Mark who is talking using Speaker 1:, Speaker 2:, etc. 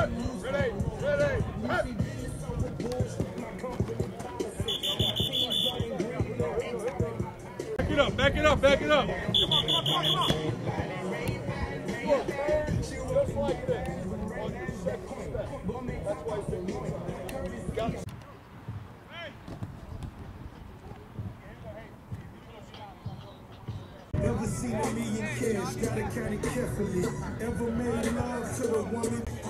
Speaker 1: Back it up, back it up, back it up. Come on, come on, come on, come on. Just like this. On your second step. That's why it's Got
Speaker 2: Ever seen a million cash, gotta count it carefully. Ever made love to the woman?